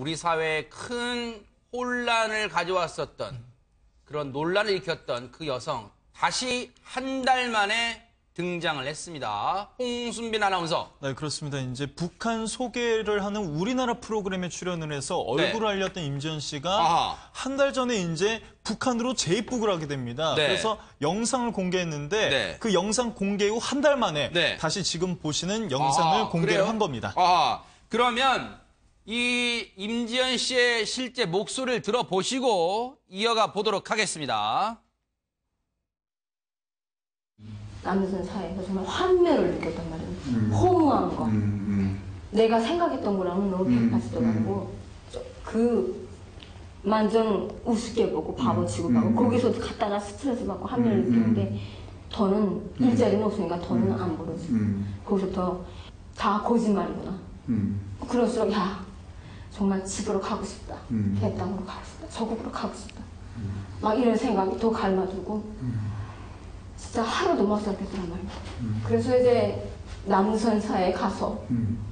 우리 사회에 큰 혼란을 가져왔었던 그런 논란을 일으켰던 그 여성 다시 한 달 만에 등장을 했습니다. 홍순빈 아나운서. 네, 그렇습니다. 이제 북한 소개를 하는 우리나라 프로그램에 출연을 해서 얼굴을 알렸던 임지연 씨가 네. 아하. 한달 전에 이제 북한으로 재입국을 하게 됩니다. 네. 그래서 영상을 공개했는데 네. 그 영상 공개 후 한 달 만에 네. 다시 지금 보시는 영상을 아, 공개를 그래요? 한 겁니다. 아, 그러면 이 임지연 씨의 실제 목소리를 들어보시고 이어가 보도록 하겠습니다. 남선 사회에서 정말 환멸을 느꼈단 말이에요. 허무한 거. 내가 생각했던 거랑은 너무 180도 다르고 그 만전 우습게 보고 바보 취급하고 거기서 갖다가 스트레스 받고 환멸을 느끼는데 더는 일자리는 없으니까 더는 안 벌어지고 거기서부터 다 거짓말이구나. 그럴수록 야 정말 집으로 가고 싶다. 개 땅으로 가고 싶다. 저국으로 가고 싶다. 막 이런 생각이 더 갈라지고 진짜 하루도 못 살겠더란 말이야. 그래서 이제 남선사에 가서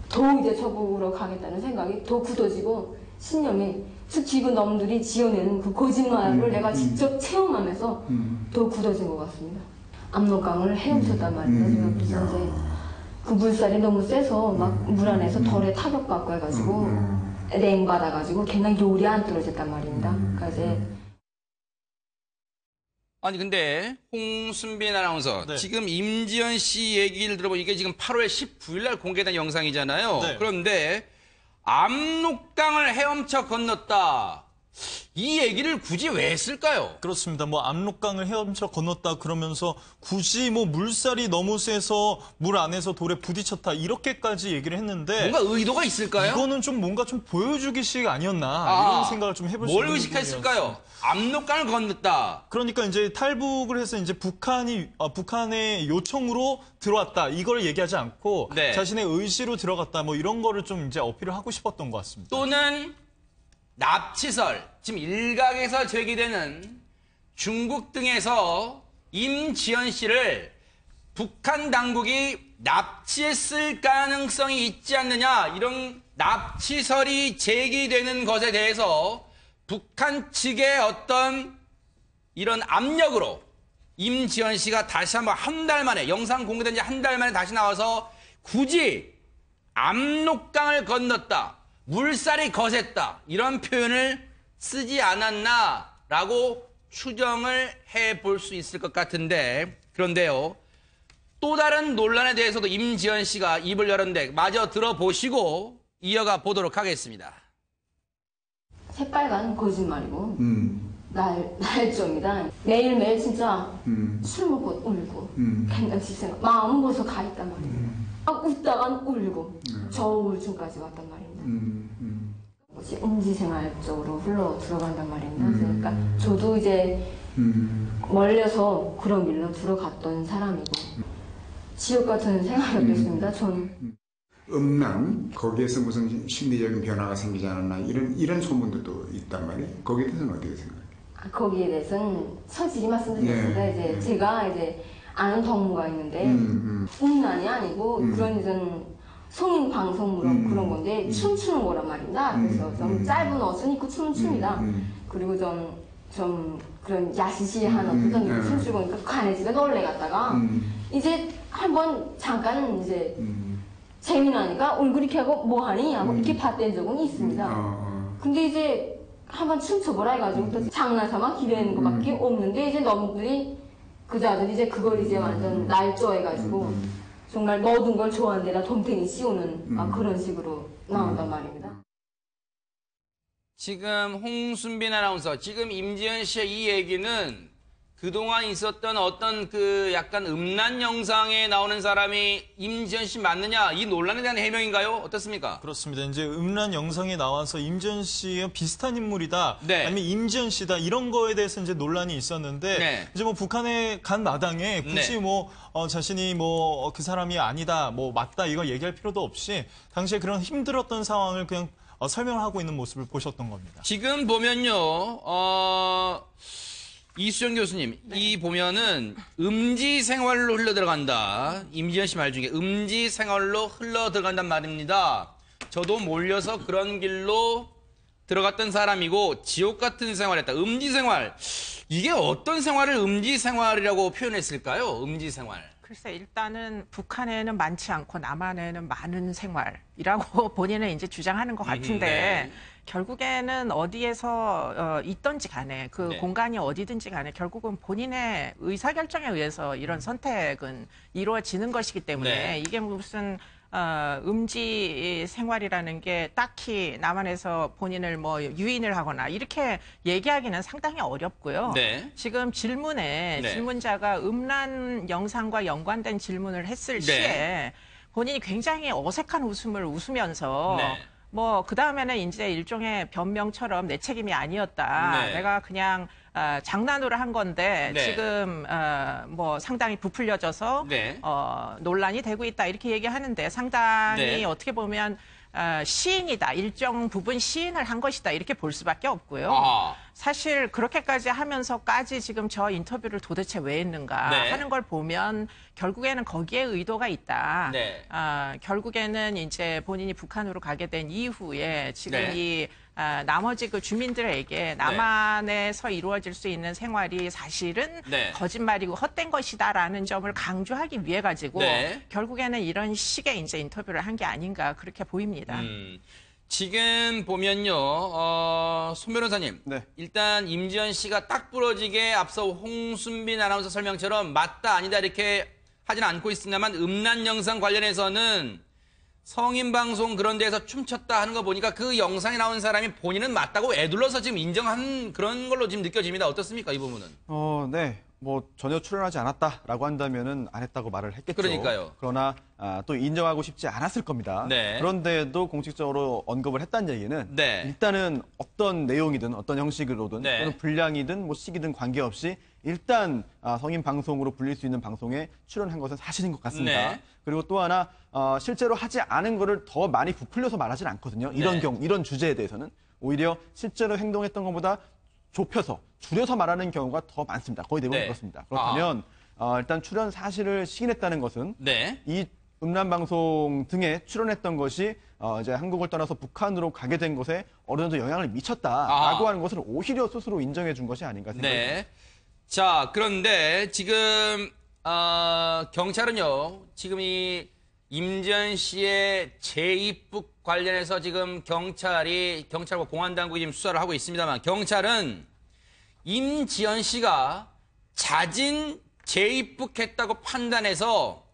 더 이제 저국으로 가겠다는 생각이 더 굳어지고 신념이 특히 그 놈들이 지어내는 그 거짓말을 내가 직접 체험하면서 더 굳어진 것 같습니다. 압록강을 헤엄쳤단 말이에요. 제가 그래서 이제 그 물살이 너무 세서 막 물 안에서 덜에 타격받고 해가지고 냉 받아가지고 걔는 요리 안 떨어졌단 말입니다. 그러니까 이제 아니 근데 홍순빈 아나운서 네. 지금 임지연 씨 얘기를 들어보면 이게 지금 8월 19일 날 공개된 영상이잖아요. 네. 그런데 압록강을 헤엄쳐 건넜다. 이 얘기를 굳이 왜 했을까요? 그렇습니다. 뭐 압록강을 헤엄쳐 건넜다 그러면서 굳이 뭐 물살이 너무 세서 물 안에서 돌에 부딪혔다 이렇게까지 얘기를 했는데 뭔가 의도가 있을까요? 이거는 좀 뭔가 좀 보여주기식 아니었나 아, 이런 생각을 좀 해볼 수뭘 있는 의식했을까요? 부분이었습니다. 압록강을 건넜다. 그러니까 이제 탈북을 해서 이제 북한이 어, 북한의 요청으로 들어왔다 이걸 얘기하지 않고 네. 자신의 의지로 들어갔다 뭐 이런 거를 좀 이제 어필을 하고 싶었던 것 같습니다. 또는 납치설, 지금 일각에서 제기되는 중국 등에서 임지연 씨를 북한 당국이 납치했을 가능성이 있지 않느냐 이런 납치설이 제기되는 것에 대해서 북한 측의 어떤 이런 압력으로 임지연 씨가 다시 한번 한 달 만에 영상 공개된 지 한 달 만에 다시 나와서 굳이 압록강을 건넜다. 물살이 거셌다. 이런 표현을 쓰지 않았나라고 추정을 해 볼 수 있을 것 같은데 그런데요. 또 다른 논란에 대해서도 임지연 씨가 입을 열었는데 마저 들어보시고 이어가 보도록 하겠습니다. 새빨간 거짓말이고 음, 날, 날조입니다. 매일매일 진짜 음, 술 먹고 울고 음. 괜찮지 생각 마음은 벌써 가 있단 말이에요. 막 웃다간 울고 음. 저 우울증까지 왔단 말입니다. 음, 음, 뭐지 음지생활 쪽으로 흘러 들어간단 말입니다. 그러니까 저도 이제 음, 멀려서 그런 길로 들어갔던 사람이고 지옥 같은 생활이 어땠습니다. 저는 음란 거기에서 무슨 심리적인 변화가 생기지 않았나 이런 이런 소문들도 있단 말이에요. 거기에 대해서는 어떻게 생각해요? 아, 거기에 대해서는 솔직히 말씀드리겠습니다. 네, 이제 네. 제가 이제 아는 동무가 있는데 음, 음란이 아니고 음. 그런 이런 성인 방송물은 음. 그런 건데 춤추는 거란 말입니다. 그래서 음. 좀 음. 짧은 옷은 입고 춤을 춥니다. 음. 그리고 좀, 좀 그런 야시시한 음. 어떤 음. 음. 춤추고 그러니까 간해지가 놀래 갔다가 음, 이제 한번 잠깐 이제 음, 재미나니까 얼굴 이렇게 하고 뭐하니? 하고 음. 이렇게 봤던 적은 있습니다. 어, 어, 근데 이제 한번 춤춰보라 해가지고 또 장난삼아 기대는 것밖에 음. 없는데 이제 너무들이 그자들 이제 그걸 이제 완전 날조해가지고 음. 정말 모든 걸 좋아하는 데다 덤탱이 씌우는 막 음. 그런 식으로 나온단 말입니다. 지금 홍순빈 아나운서, 지금 임지연 씨의 이 얘기는 그동안 있었던 어떤 그 약간 음란 영상에 나오는 사람이 임지연 씨 맞느냐 이 논란에 대한 해명인가요? 어떻습니까? 그렇습니다. 이제 음란 영상에 나와서 임지연 씨와 비슷한 인물이다. 네. 아니면 임지연 씨다. 이런 거에 대해서 이제 논란이 있었는데 네. 이제 뭐 북한에 간 마당에 굳이 네. 뭐 어, 자신이 뭐 그 사람이 아니다, 뭐 맞다 이거 얘기할 필요도 없이 당시에 그런 힘들었던 상황을 그냥 어, 설명하고 있는 모습을 보셨던 겁니다. 지금 보면요, 어, 이수정 교수님, 이 보면은 음지 생활로 흘러 들어간다. 임지연 씨 말 중에 음지 생활로 흘러 들어간단 말입니다. 저도 몰려서 그런 길로 들어갔던 사람이고 지옥 같은 생활했다. 음지 생활. 이게 어떤 생활을 음지 생활이라고 표현했을까요? 음지 생활. 글쎄 일단은 북한에는 많지 않고 남한에는 많은 생활이라고 본인은 이제 주장하는 것 같은데 네. 결국에는 어디에서 어, 있던지 간에 그 네. 공간이 어디든지 간에 결국은 본인의 의사결정에 의해서 이런 선택은 이루어지는 것이기 때문에 네. 이게 무슨 어, 음지 생활이라는 게 딱히 남한에서 본인을 뭐 유인을 하거나 이렇게 얘기하기는 상당히 어렵고요. 네. 지금 질문에 네. 질문자가 음란 영상과 연관된 질문을 했을 네. 시에 본인이 굉장히 어색한 웃음을 웃으면서 네. 뭐 그 다음에는 이제 일종의 변명처럼 내 책임이 아니었다. 네. 내가 그냥 어, 장난으로 한 건데 네. 지금 어, 뭐 상당히 부풀려져서 네. 어, 논란이 되고 있다 이렇게 얘기하는데 상당히 네. 어떻게 보면 어, 시인이다 일정 부분 시인을 한 것이다 이렇게 볼 수밖에 없고요. 아하. 사실 그렇게까지 하면서까지 지금 저 인터뷰를 도대체 왜 했는가 네. 하는 걸 보면 결국에는 거기에 의도가 있다. 네. 아, 결국에는 이제 본인이 북한으로 가게 된 이후에 지금 네. 이 아, 나머지 그 주민들에게 남한에서 이루어질 수 있는 생활이 사실은 네. 거짓말이고 헛된 것이다라는 점을 강조하기 위해 가지고 네. 결국에는 이런 식의 이제 인터뷰를 한 게 아닌가 그렇게 보입니다. 음, 지금 보면요, 어, 손 변호사님. 네. 일단 임지연 씨가 딱 부러지게 앞서 홍순빈 아나운서 설명처럼 맞다 아니다 이렇게 하지는 않고 있습니다만 음란 영상 관련해서는 성인 방송 그런 데서 춤췄다 하는 거 보니까 그 영상에 나온 사람이 본인은 맞다고 애둘러서 지금 인정한 그런 걸로 지금 느껴집니다. 어떻습니까 이 부분은? 어, 네. 뭐 전혀 출연하지 않았다라고 한다면은 안 했다고 말을 했겠죠. 그러니까요. 그러나 아, 또 인정하고 싶지 않았을 겁니다. 네. 그런데도 공식적으로 언급을 했다는 얘기는 네. 일단은 어떤 내용이든 어떤 형식으로든 네. 또는 분량이든 뭐 시기든 관계없이 일단 아, 성인 방송으로 불릴 수 있는 방송에 출연한 것은 사실인 것 같습니다. 네. 그리고 또 하나 어, 실제로 하지 않은 거를 더 많이 부풀려서 말하진 않거든요. 이런 네. 경우 이런 주제에 대해서는 오히려 실제로 행동했던 것보다 좁혀서 줄여서 말하는 경우가 더 많습니다. 거의 대부분 네. 그렇습니다. 그렇다면 어, 일단 출연 사실을 시인했다는 것은 네. 이 음란 방송 등에 출연했던 것이 어, 이제 한국을 떠나서 북한으로 가게 된 것에 어느 정도 영향을 미쳤다라고 아. 하는 것을 오히려 스스로 인정해 준 것이 아닌가 생각합니다. 네. 자, 그런데 지금 어, 경찰은요. 지금 이 임지연 씨의 재입국 관련해서 지금 경찰이 경찰과 공안 당국이 지금 수사를 하고 있습니다만 경찰은 임지연 씨가 자진 재입국했다고 판단해서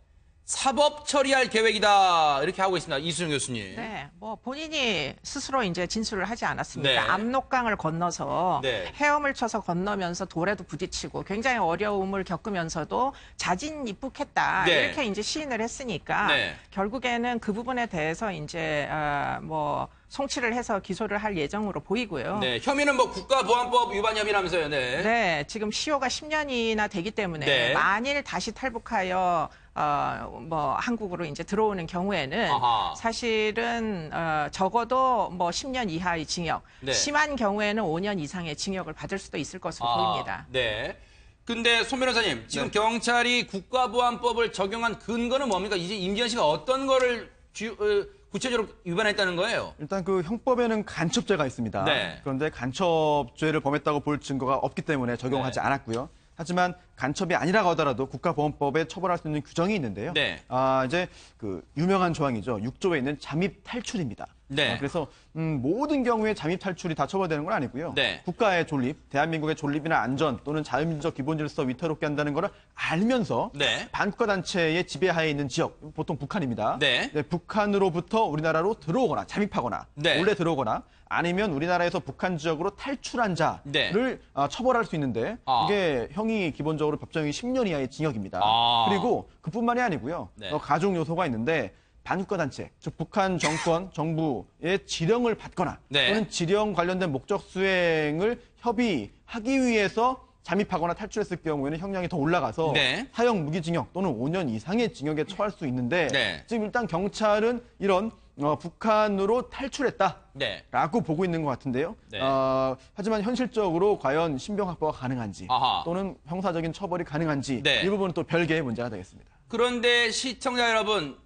사법 처리할 계획이다 이렇게 하고 있습니다. 이수영 교수님. 네, 뭐 본인이 스스로 이제 진술을 하지 않았습니까? 네. 압록강을 건너서 네. 헤엄을 쳐서 건너면서 돌에도 부딪히고 굉장히 어려움을 겪으면서도 자진 입국했다 네. 이렇게 이제 시인을 했으니까 네. 결국에는 그 부분에 대해서 이제 아, 뭐 송치를 해서 기소를 할 예정으로 보이고요. 네, 혐의는 뭐 국가보안법 위반 혐의라면서요. 네. 네, 지금 시효가 10년이나 되기 때문에 네. 만일 다시 탈북하여 어, 뭐 한국으로 이제 들어오는 경우에는 아하. 사실은 어, 적어도 뭐 10년 이하의 징역, 네. 심한 경우에는 5년 이상의 징역을 받을 수도 있을 것으로 아, 보입니다. 네. 근데 손 변호사님, 지금 경찰이 국가보안법을 적용한 근거는 뭡니까? 이제 임지연 씨가 어떤 거를 주- 어, 구체적으로 위반했다는 거예요? 일단 그 형법에는 간첩죄가 있습니다. 네. 그런데 간첩죄를 범했다고 볼 증거가 없기 때문에 적용하지 네. 않았고요. 하지만 간첩이 아니라고 하더라도 국가보안법에 처벌할 수 있는 규정이 있는데요. 네. 아, 이제 그 유명한 조항이죠. 6조에 있는 잠입 탈출입니다. 네. 아, 그래서 음, 모든 경우에 잠입 탈출이 다 처벌되는 건 아니고요. 네. 국가의 존립, 대한민국의 존립이나 안전 또는 자유민주적 기본 질서 위태롭게 한다는 거를 알면서 네. 반국가 단체의 지배하에 있는 지역, 보통 북한입니다. 네. 북한으로부터 우리나라로 들어오거나 잠입하거나 네. 몰래 들어오거나 아니면 우리나라에서 북한 지역으로 탈출한 자를 네. 어, 처벌할 수 있는데 아. 이게 형이 기본적으로 법정이 10년 이하의 징역입니다. 아. 그리고 그뿐만이 아니고요. 네. 어, 가중 요소가 있는데 반국가 단체, 즉 북한 정권, 정부의 지령을 받거나 네. 또는 지령 관련된 목적 수행을 협의하기 위해서 잠입하거나 탈출했을 경우에는 형량이 더 올라가서 네. 사형 무기징역 또는 5년 이상의 징역에 처할 수 있는데 네. 지금 일단 경찰은 이런 어, 북한으로 탈출했다. 네. 라고 보고 있는 것 같은데요. 네. 어, 하지만 현실적으로 과연 신병 확보가 가능한지 아하. 또는 형사적인 처벌이 가능한지 네. 이 부분은 또 별개의 문제가 되겠습니다. 그런데 시청자 여러분,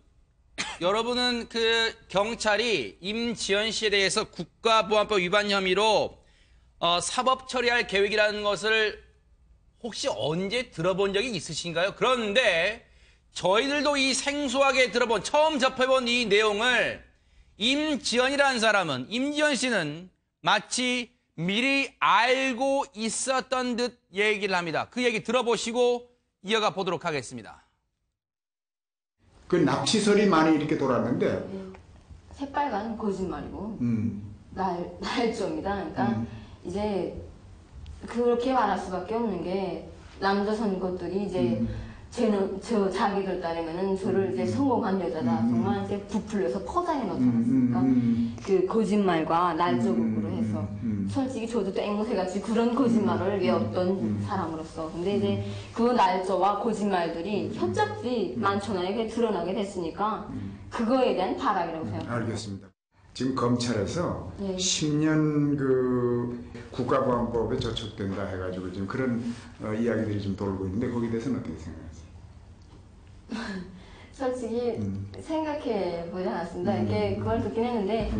여러분은 그 경찰이 임지연 씨에 대해서 국가보안법 위반 혐의로 어, 사법 처리할 계획이라는 것을 혹시 언제 들어본 적이 있으신가요? 그런데 저희들도 이 생소하게 들어본 처음 접해본 이 내용을 임지연이라는 사람은 임지연 씨는 마치 미리 알고 있었던 듯 얘기를 합니다. 그 얘기 들어보시고 이어가 보도록 하겠습니다. 그 납치설이 많이 이렇게 돌았는데, 새빨간 거짓말이고 음, 날 날조입니다. 그러니까 이제 그렇게 말할 수밖에 없는 게 남자 선것들이 이제 쟤는 저 자기들 따르면은 저를 이제 성공한 여자다 정말 이제 부풀려서 포장해 놓지 않았습니까? 음, 그 거짓말과 날조극으로 해서 솔직히 저도 땡못해가지고 그런 거짓말을 외웠던 사람으로서 근데 이제 그 날조와 거짓말들이 협잡지 많잖아요. 그게 드러나게 됐으니까 그거에 대한 타락이라고 생각합니다. 알겠습니다. 지금 검찰에서 예. 10년 그 국가보안법에 저촉된다 해가지고 지금 그런 어, 이야기들이 좀 돌고 있는데 거기에 대해서는 어떻게 생각하세요? 솔직히 생각해 보지 않았습니다. 음. 이렇게 그걸 듣긴 했는데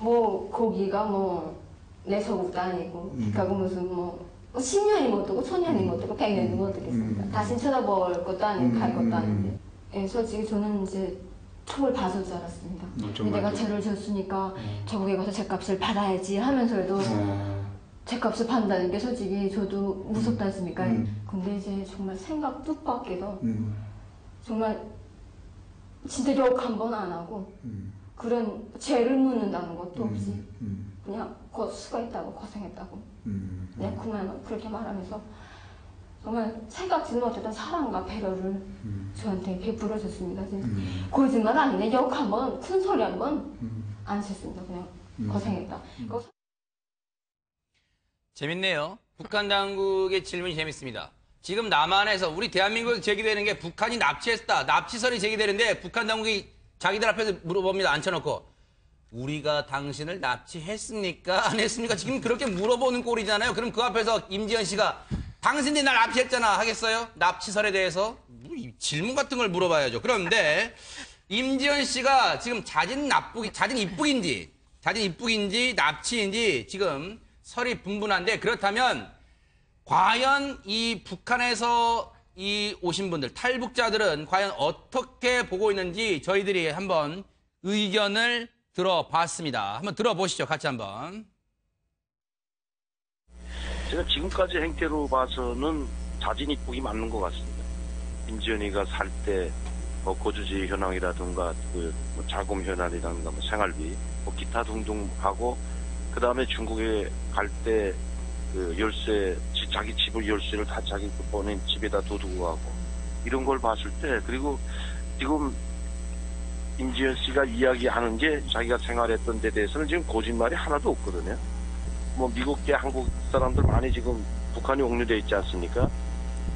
뭐 거기가 뭐 내 소국도 아니고 음. 그리고 무슨 뭐 10년이 뭐 어떻고 1000년이 뭐 어떻고 100년이 뭐 어떻겠습니까? 다시 쳐다볼 것도 아니고 갈 것도 음. 아닌데 예, 솔직히 저는 이제 총을 받을 줄 알았습니다. 음, 내가 좀- 죄를 졌으니까 저국에 가서 죄값을 받아야지 하면서도 어, 죄값을 판다는 게 솔직히 저도 무섭지 않습니까? 음. 근데 이제 정말 생각 뜻밖에도 음, 정말 진짜 욕한번 안 하고 음, 그런 죄를 묻는다는 것도 없이 음, 그냥 고 수고했다고 고생했다고 음, 네 그만 그렇게 말하면서 정말 생각지도 못했던 사랑과 배려를 저한테 베풀어 줬습니다. 진짜. 음, 거짓말 아니네 욕 한 번 큰 소리 한 번안 음. 쳤습니다. 그냥 고생했다. 그거 재밌네요. 북한 당국의 질문이 재밌습니다. 지금 남한에서 우리 대한민국에 제기되는 게 북한이 납치했다. 납치설이 제기되는데 북한 당국이 자기들 앞에서 물어봅니다. 앉혀놓고. 우리가 당신을 납치했습니까? 안 했습니까? 지금 그렇게 물어보는 꼴이잖아요. 그럼 그 앞에서 임지연 씨가 당신들이 날 납치했잖아 하겠어요? 납치설에 대해서? 뭐이 질문 같은 걸 물어봐야죠. 그런데 임지연 씨가 지금 자진 납북, 자진 입북인지, 자진 입북인지 납치인지 지금 설이 분분한데 그렇다면 과연 이 북한에서 이 오신 분들, 탈북자들은 과연 어떻게 보고 있는지 저희들이 한번 의견을 들어봤습니다. 한번 들어보시죠. 같이 한번. 제가 지금까지 행태로 봐서는 자진 입국이 맞는 것 같습니다. 임지연이가 살때뭐 거주지 현황이라든가 그뭐 자금 현황이라든가 뭐 생활비 뭐 기타 등등 하고 그 다음에 중국에 갈때 그 열쇠 지- 자기 집을 열쇠를 다 자기 그 본인 집에다 둬두고 가고 이런 걸 봤을 때 그리고 지금 임지연 씨가 이야기하는 게 자기가 생활했던 데 대해서는 지금 거짓말이 하나도 없거든요. 뭐 미국계 한국 사람들 많이 지금 북한이 옥류돼 있지 않습니까?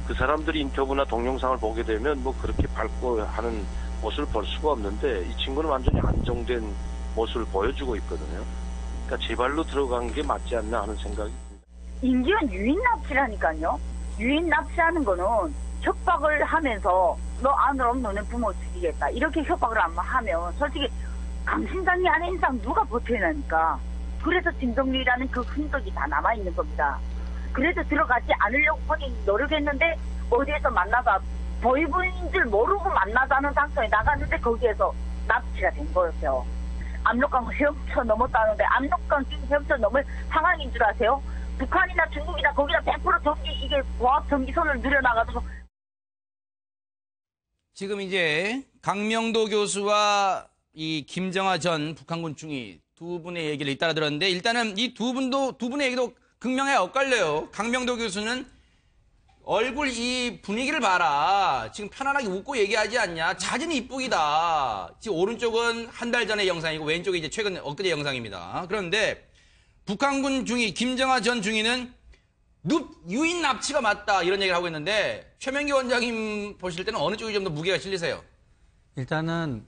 그 사람들이 인터뷰나 동영상을 보게 되면 뭐 그렇게 밝고 하는 모습을 볼 수가 없는데 이 친구는 완전히 안정된 모습을 보여주고 있거든요. 그러니까 제 발로 들어간 게 맞지 않나 하는 생각이. 인지원 유인 납치라니까요. 유인 납치하는 거는 협박을 하면서 너 안으로 너네 부모 죽이겠다. 이렇게 협박을 안 하면 솔직히 강심장이 안에 인상 누가 버텨내니까. 그래서 진동률이라는 그 흔적이 다 남아있는 겁니다. 그래서 들어가지 않으려고 본인이 노력했는데 어디에서 만나서 보이브인 줄 모르고 만나자는 장소에 나갔는데 거기에서 납치가 된 거였어요. 압록강 헤엄쳐 넘었다는데 압록강 헤엄쳐 넘을 상황인 줄 아세요? 북한이나 중국이나 거기다 100% 전기 이게 고압 전기선을 늘여나가지고 지금 이제 강명도 교수와 이 김정아 전 북한군 중위 두 분의 얘기를 잇따라 들었는데 일단은 이 두 분도 두 분의 얘기도 극명하게 엇갈려요. 강명도 교수는 얼굴 이 분위기를 봐라. 지금 편안하게 웃고 얘기하지 않냐. 자진 입북이다. 지금 오른쪽은 한 달 전의 영상이고 왼쪽이 이제 최근 엊그제 영상입니다. 그런데 북한군 중위 김정아 전 중위는 눕 유인 납치가 맞다 이런 얘기를 하고 있는데 최명기 원장님 보실 때는 어느 쪽이 좀 더 무게가 실리세요? 일단은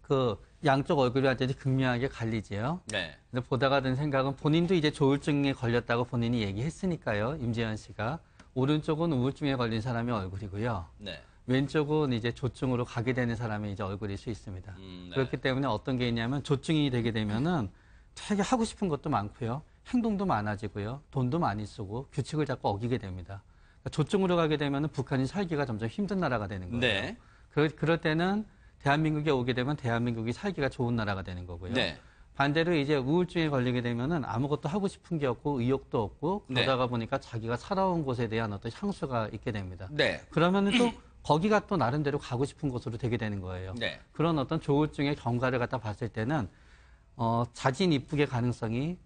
그 양쪽 얼굴이 완전히 극명하게 갈리지요. 네. 근데 보다가 든 생각은 본인도 이제 조울증에 걸렸다고 본인이 얘기했으니까요. 임재현 씨가 오른쪽은 우울증에 걸린 사람의 얼굴이고요. 네. 왼쪽은 이제 조증으로 가게 되는 사람의 이제 얼굴일 수 있습니다. 음, 네. 그렇기 때문에 어떤 게 있냐면 조증이 되게 되면은 되게 하고 싶은 것도 많고요. 행동도 많아지고요. 돈도 많이 쓰고 규칙을 자꾸 어기게 됩니다. 그러니까 조증으로 가게 되면은 북한이 살기가 점점 힘든 나라가 되는 거예요. 네. 그, 그럴 때는 대한민국에 오게 되면 대한민국이 살기가 좋은 나라가 되는 거고요. 네. 반대로 이제 우울증에 걸리게 되면은 아무것도 하고 싶은 게 없고 의욕도 없고 네. 그러다가 보니까 자기가 살아온 곳에 대한 어떤 향수가 있게 됩니다. 네. 그러면은 또 거기가 또 나름대로 가고 싶은 곳으로 되게 되는 거예요. 네. 그런 어떤 조울증의 경과를 갖다 봤을 때는 어, 자진 입국의 가능성이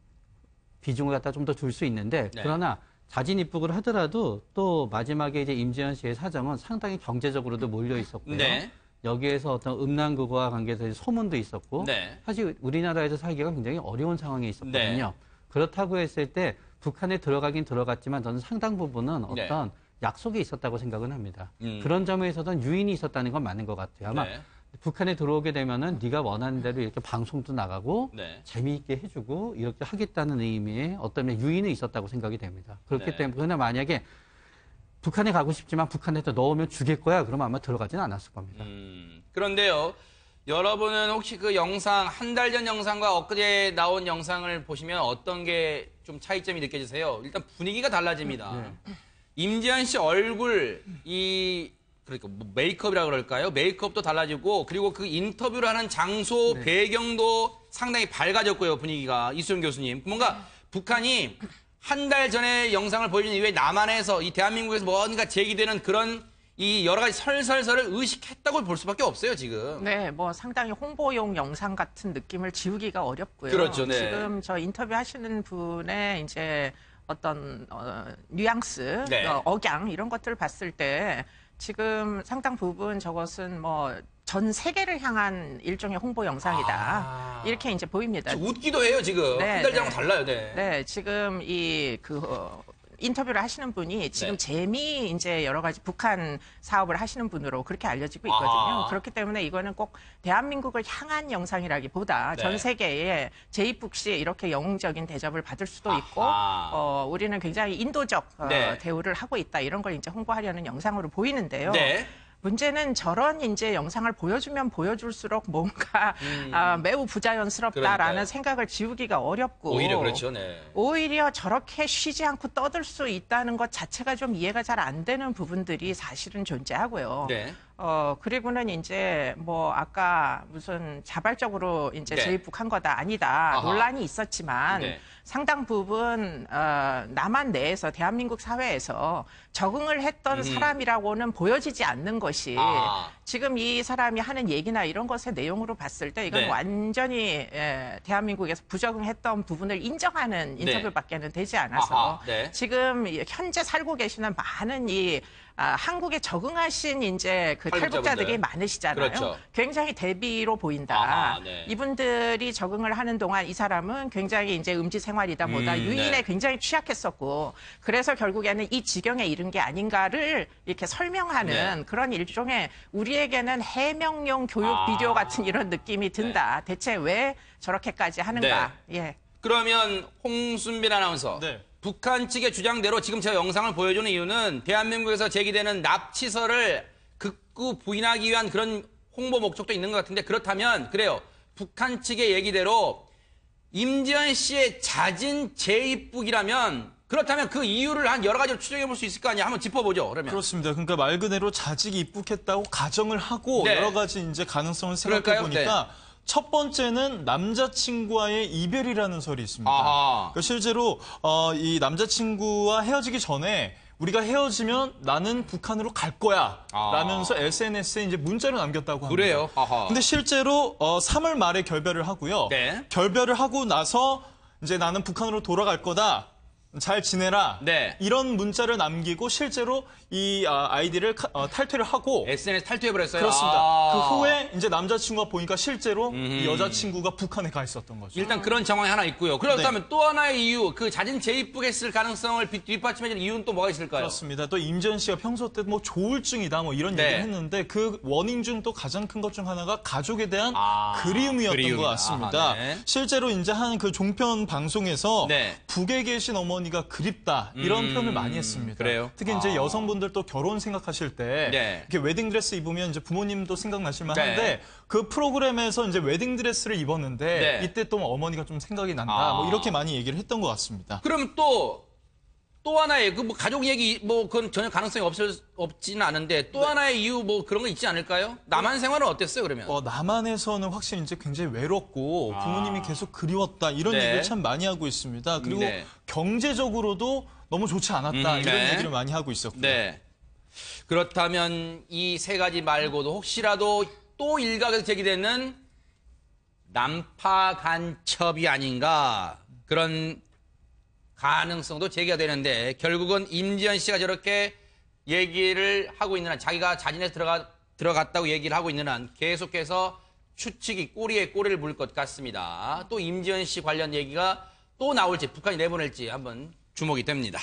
비중을 갖다 좀 더 줄 수 있는데 네. 그러나 자진 입국을 하더라도 또 마지막에 이제 임지연 씨의 사정은 상당히 경제적으로도 몰려 있었고요. 네. 여기에서 어떤 음란국어와 관계해서 소문도 있었고 네. 사실 우리나라에서 살기가 굉장히 어려운 상황에 있었거든요. 네. 그렇다고 했을 때 북한에 들어가긴 들어갔지만 저는 상당 부분은 네. 어떤 약속이 있었다고 생각은 합니다. 음. 그런 점에서는 유인이 있었다는 건 맞는 것 같아요. 아마 네. 북한에 들어오게 되면은 네가 원하는 대로 이렇게 방송도 나가고 네. 재미있게 해주고 이렇게 하겠다는 의미의 어떤 유인이 있었다고 생각이 됩니다. 그렇기 네. 때문에 만약에 북한에 가고 싶지만 북한에도 넣으면 죽일 거야. 그러면 아마 들어가지는 않았을 겁니다. 음, 그런데요, 여러분은 혹시 그 영상, 한 달 전 영상과 엊그제 나온 영상을 보시면 어떤 게 좀 차이점이 느껴지세요? 일단 분위기가 달라집니다. 임지한 씨 얼굴, 이, 그러니까 뭐 메이크업이라 그럴까요? 메이크업도 달라지고, 그리고 그 인터뷰를 하는 장소, 배경도 상당히 밝아졌고요, 분위기가. 이수영 교수님. 뭔가 북한이 한 달 전에 영상을 보여준 이후에 남한에서 이 대한민국에서 뭔가 제기되는 그런 이 여러 가지 설설설을 의식했다고 볼 수밖에 없어요, 지금. 네, 뭐 상당히 홍보용 영상 같은 느낌을 지우기가 어렵고요. 그렇죠, 네. 지금 저 인터뷰 하시는 분의 이제 어떤 어, 뉘앙스, 네. 어, 억양 이런 것들을 봤을 때 지금 상당 부분 저것은 뭐 전 세계를 향한 일종의 홍보 영상이다. 아. 이렇게 이제 보입니다. 웃기도 해요, 지금. 네, 한 달 전하고 네. 달라요, 네. 네, 지금 이 그 인터뷰를 하시는 분이 지금 네. 재미 이제 여러 가지 북한 사업을 하시는 분으로 그렇게 알려지고 있거든요. 아하. 그렇기 때문에 이거는 꼭 대한민국을 향한 영상이라기보다 네. 전 세계에 제이북 씨 이렇게 영웅적인 대접을 받을 수도 있고. 어, 우리는 굉장히 인도적 어, 네. 대우를 하고 있다 이런 걸 이제 홍보하려는 영상으로 보이는데요. 네. 문제는 저런 이제 영상을 보여주면 보여줄수록 뭔가 아, 매우 부자연스럽다라는 음. 그러니까요. 생각을 지우기가 어렵고 오히려 그렇죠, 네. 오히려 저렇게 쉬지 않고 떠들 수 있다는 것 자체가 좀 이해가 잘 안 되는 부분들이 사실은 존재하고요. 네. 어, 그리고는 이제 뭐 아까 무슨 자발적으로 이제 네. 재입국한 거다 아니다 아하. 논란이 있었지만 네. 상당 부분 어, 남한 내에서 대한민국 사회에서 적응을 했던 사람이라고는 보여지지 않는 것이 음. 아. 지금 이 사람이 하는 얘기나 이런 것의 내용으로 봤을 때 이건 네. 완전히 에, 대한민국에서 부적응했던 부분을 인정하는 네. 인터뷰밖에는 되지 않아서 네. 지금 이 현재 살고 계시는 많은 이 아, 한국에 적응하신 이제 그 탈북자분들. 탈북자들이 많으시잖아요. 그렇죠. 굉장히 대비로 보인다. 아하, 네. 이분들이 적응을 하는 동안 이 사람은 굉장히 이제 음지 생활이다 뭐다 음, 유인에 네. 굉장히 취약했었고 그래서 결국에는 이 지경에 이른 게 아닌가를 이렇게 설명하는 네. 그런 일종의 우리에게는 해명용 교육 아. 비디오 같은 이런 느낌이 든다. 대체 왜 저렇게까지 하는가? 예. 그러면 홍순빈 아나운서. 네. 북한 측의 주장대로 지금 제가 영상을 보여주는 이유는 대한민국에서 제기되는 납치설을 극구 부인하기 위한 그런 홍보 목적도 있는 것 같은데 그렇다면 그래요. 북한 측의 얘기대로 임지연 씨의 자진 재입국이라면 그렇다면 그 이유를 한 여러 가지로 추정해 볼 수 있을 거 아니야. 한번 짚어보죠. 그러면. 그렇습니다. 그러니까 말 그대로 자직 입국했다고 가정을 하고 네. 여러 가지 이제 가능성을 생각해? 보니까 첫 번째는 남자친구와의 이별이라는 설이 있습니다. 그러니까 실제로 어, 이 남자친구와 헤어지기 전에 우리가 헤어지면 나는 북한으로 갈 거야. 아. 라면서 SNS에 이제 문자를 남겼다고 합니다. 그래요? 아하. 근데 실제로 어, 3월 말에 결별을 하고요. 네. 결별을 하고 나서 이제 나는 북한으로 돌아갈 거다. 잘 지내라. 네. 이런 문자를 남기고 실제로 이 아, 아이디를 카- 어, 탈퇴를 하고 SNS 탈퇴해버렸어요. 그렇습니다. 아. 그 후에 이제 남자친구가 보니까 실제로 이 여자친구가 북한에 가 있었던 거죠. 일단 그런 정황이 하나 있고요. 그렇다면 또 하나의 이유, 그 자진 재입북했을 가능성을 뒷- 뒷받침해주는 이유는 또 뭐가 있을까요? 그렇습니다. 또 임지현 씨가 평소 때 뭐 조울증이다 뭐 이런 네. 얘기를 했는데 그 원인 중 또 가장 큰 것 중 하나가 가족에 대한 아, 그리움이었던 그리움이다. 것 같습니다. 아하, 네. 실제로 이제 한 그 종편 방송에서 네. 북에 계신 어머니 가 그립다 이런 음, 표현을 많이 했습니다. 그래요? 특히 이제 아. 여성분들 또 결혼 생각하실 때 네. 이렇게 웨딩 드레스 입으면 이제 부모님도 생각나실 네. 만한데 그 프로그램에서 이제 웨딩 드레스를 입었는데 네. 이때 또 어머니가 좀 생각이 난다. 아. 뭐 이렇게 많이 얘기를 했던 것 같습니다. 그럼 또, 또 하나의, 그 뭐 가족 얘기, 뭐 그건 전혀 가능성이 없을, 없지는 않은데 또 하나의 이유 뭐 그런 거 있지 않을까요? 남한 생활은 어땠어요, 그러면? 어, 남한에서는 확실히 이제 굉장히 외롭고 부모님이 계속 그리웠다 이런 아. 네. 얘기를 참 많이 하고 있습니다. 그리고 네. 경제적으로도 너무 좋지 않았다 음, 이런 네. 얘기를 많이 하고 있었고요. 네. 그렇다면 이 세 가지 말고도 혹시라도 또 일각에서 제기되는 난파 간첩이 아닌가 그런 가능성도 제기가 되는데 결국은 임지연 씨가 저렇게 얘기를 하고 있는 한 자기가 자진해서 들어가, 들어갔다고 얘기를 하고 있는 한 계속해서 추측이 꼬리에 꼬리를 물 것 같습니다. 또 임지연 씨 관련 얘기가 또 나올지 북한이 내보낼지 한번 주목이 됩니다.